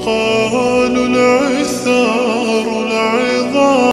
وقالوا العثار.